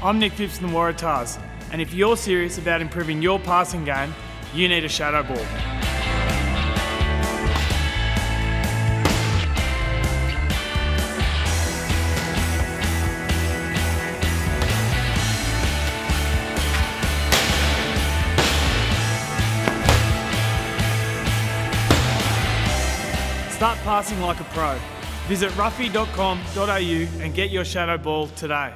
I'm Nick Phipps from the Waratahs, and if you're serious about improving your passing game, you need a shadow ball. Start passing like a pro. Visit ruffie.com.au and get your shadow ball today.